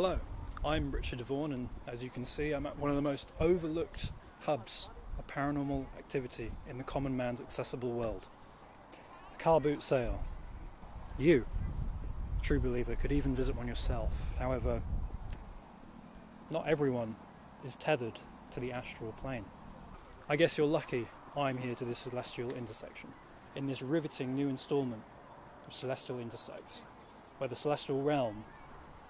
Hello, I'm Richard Vaughan, and as you can see, I'm at one of the most overlooked hubs of paranormal activity in the common man's accessible world the car boot sale. You, true believer, could even visit one yourself. However, not everyone is tethered to the astral plane. I guess you're lucky I'm here to this celestial intersection, in this riveting new installment of Celestial Intersects, where the celestial realm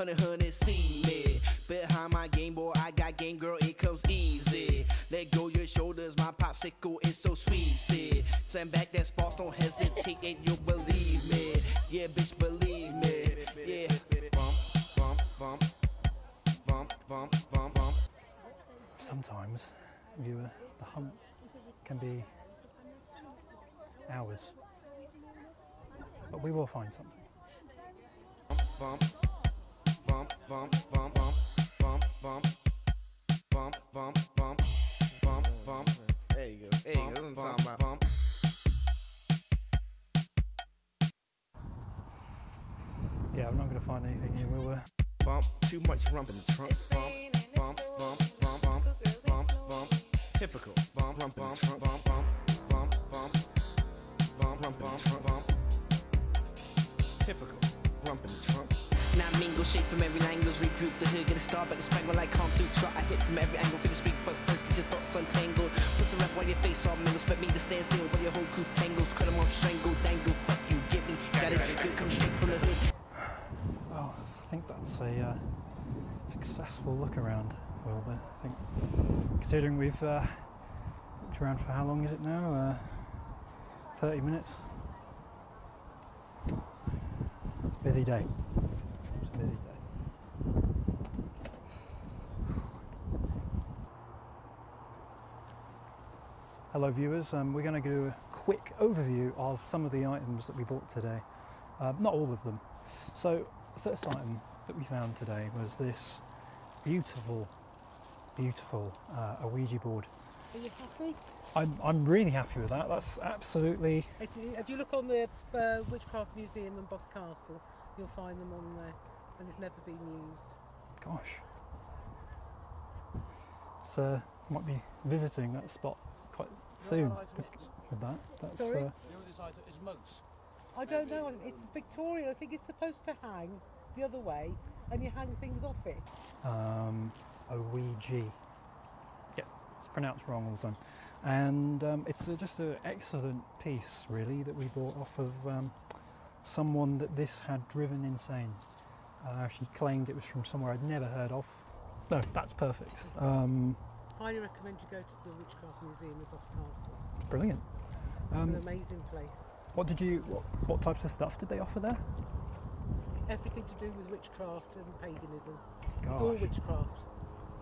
Hundred hundred see me behind my game boy. I got game girl. It comes easy. Let go your shoulders. My popsicle is so sweet. See, send back that sparks. Don't hesitate and you'll believe me. Yeah, bitch, believe me. Yeah. Bump, bump, bump, bump, bump, bump, bump. Sometimes, viewer, the hunt can be hours. But we will find something. bump, bump, bump, bump, bump, bump, bump, bump, bump, bump, bump, bump. There you go. There you go. That's what I'm talking about. Bump. Yeah, I'm not going to find anything here, will we? Bump, too much rump in the trunk. Bump, bump, bump, bump, bump, bump, bump. Typical. Bump, bump, bump, bump, bump, bump, bump, bump, bump, bump, bump. Typical. Rump in the trunk. Now mingle shape from every regroup the hood, get a star, but the spangle like. I hit from every angle, speak, but first get your thoughts untangled. Put some rap while your face all me to stand still your whole crew tangles. Cut 'em off, strangle, dangle, fuck you, get me. Good, come from the hood. Oh, I think that's a uh, successful look around, Wilbur. I think, considering we've uh, looked around for how long is it now? Uh, 30 minutes. Busy day. It's a busy day. Hello, viewers. Um, we're going to do a quick overview of some of the items that we bought today. Uh, not all of them. So, the first item that we found today was this beautiful, beautiful uh, Ouija board. Are you happy? I'm, I'm really happy with that. That's absolutely. It's, if you look on the uh, Witchcraft Museum in Boscastle, you'll find them on there, and it's never been used. Gosh. It's, uh, might be visiting that spot soon with, with that. That's, Sorry? uh, I don't know. It's Victorian. I think it's supposed to hang the other way, and you hang things off it. um, Ouija. Yeah, it's pronounced wrong all the time. And um, it's uh, just an excellent piece, really, that we bought off of um, someone that this had driven insane. Uh, she claimed it was from somewhere I'd never heard of. No, that's perfect. Um, Highly recommend you go to the Witchcraft Museum in Boscastle. brilliant. It's Um, an amazing place. what did you? What, what types of stuff did they offer there? Everything to do with witchcraft and paganism. It's all witchcraft.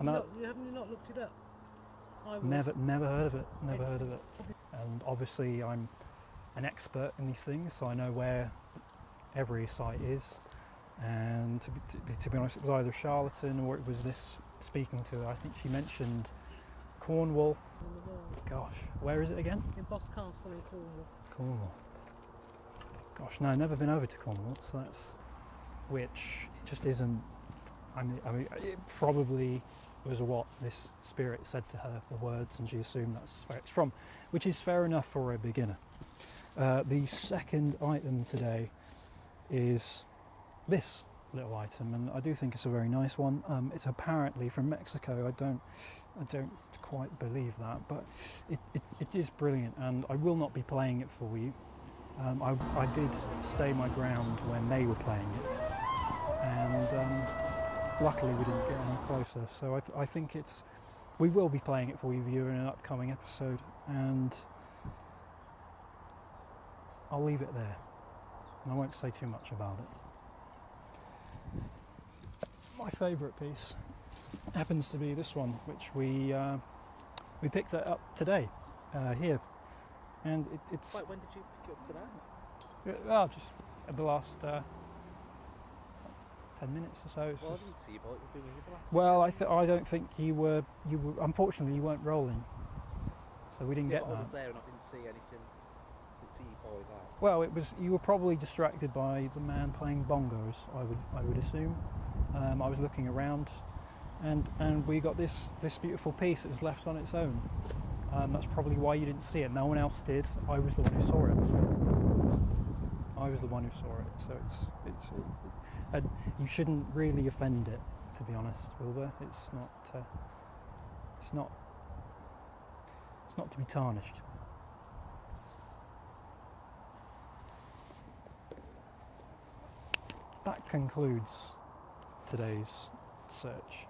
You, not, you haven't not looked it up. Never, never heard of it. Never heard of it. And obviously, I'm an expert in these things, so I know where every site is. And to be, to to be honest, it was either charlatan or it was this speaking to her. I think she mentioned Cornwall. in the world. Gosh, where is it again? In Boscastle in Cornwall. Cornwall. Gosh, no, never been over to Cornwall, so that's which just isn't. I mean, I mean, it probably was what this spirit said to her, the words, and she assumed that's where it's from, which is fair enough for a beginner. Uh, the second item today is this little item, and I do think it's a very nice one. Um, it's apparently from Mexico. I don't, I don't quite believe that, but it, it, it is brilliant, and I will not be playing it for you. Um, I, I did stay my ground when they were playing it, and um, luckily we didn't get any closer. So I, th- I think it's we will be playing it for you, viewer, in an upcoming episode, and I'll leave it there. And I won't say too much about it. My favourite piece happens to be this one, which we uh, we picked up today uh, here, and it, it's Wait, when did you pick it up today? oh, just at the last uh, ten minutes or so. It's Well, I didn't see you, but you've been with you the last. well, I 10 th-. I don't think you were you were unfortunately you weren't rolling, so we didn't Yeah, get but I that. was there and I didn't see anything. See follow that. Well, it was you were probably distracted by the man playing bongos. I would I would assume. Um, I was looking around, and and we got this this beautiful piece that was left on its own. Um, that's probably why you didn't see it. No one else did. I was the one who saw it. I was the one who saw it. So it's it's, it's and you shouldn't really offend it, to be honest, Wilbur. It's not. Uh, it's not. It's not to be tarnished. That concludes today's search.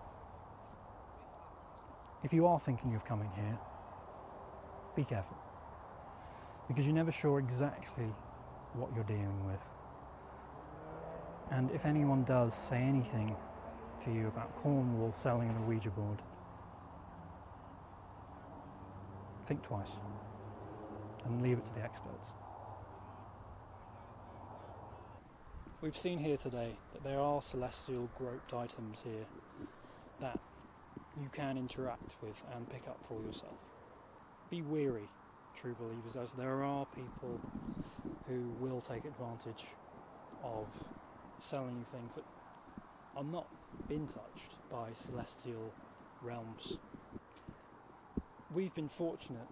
If you are thinking of coming here, be careful. Because you're never sure exactly what you're dealing with. And if anyone does say anything to you about Cornwall selling an Ouija board, think twice and leave it to the experts. We've seen here today that there are celestial groped items here that you can interact with and pick up for yourself. Be weary, true believers, as there are people who will take advantage of selling you things that are not been touched by celestial realms. We've been fortunate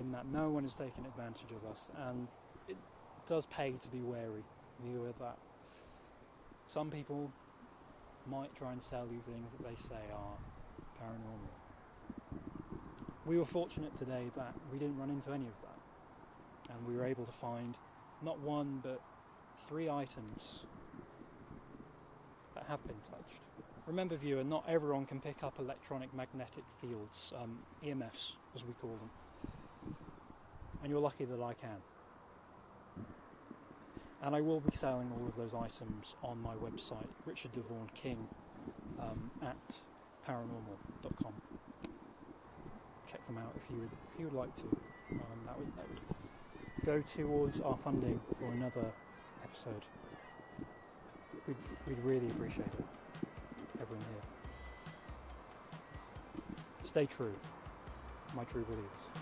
in that no one has taken advantage of us, and it does pay to be wary view that. Some people might try and sell you things that they say are paranormal. We were fortunate today that we didn't run into any of that, and we were able to find not one but three items that have been touched. Remember, viewer, not everyone can pick up electronic magnetic fields, um, EMFs as we call them, and you're lucky that I can and I will be selling all of those items on my website, Richard De'Vaughn King, um, at paranormal.com. Check them out if you would, if you would like to. Um, that would that would go towards our funding for another episode. We'd, we'd really appreciate it, everyone here. Stay true, my true believers.